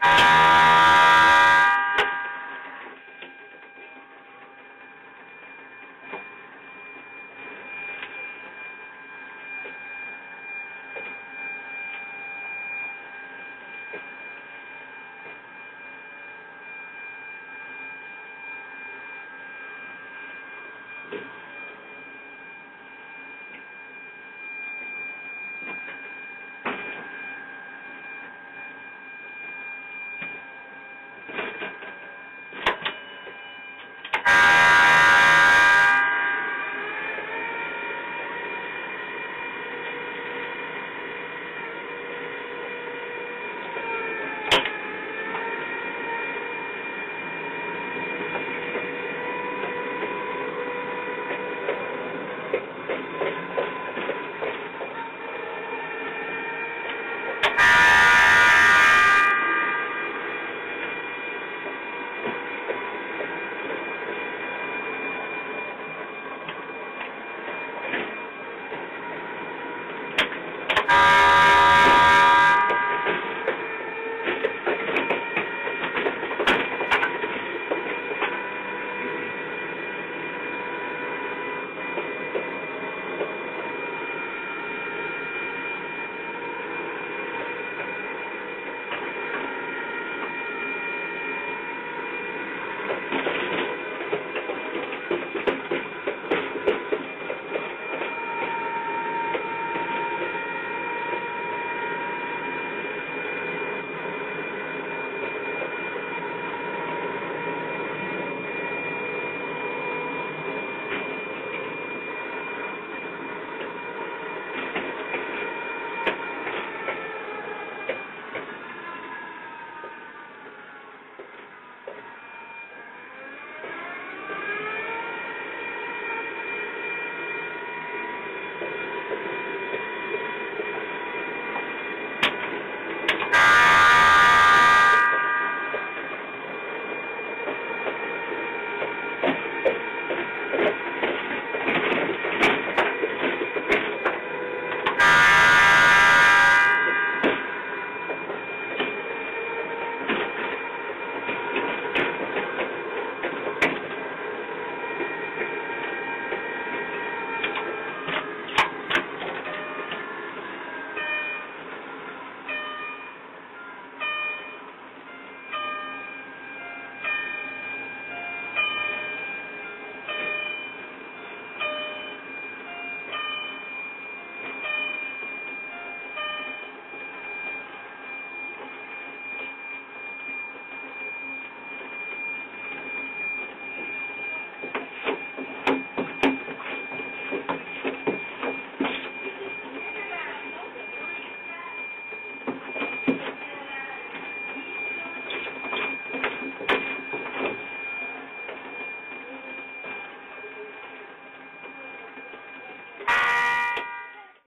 Ah!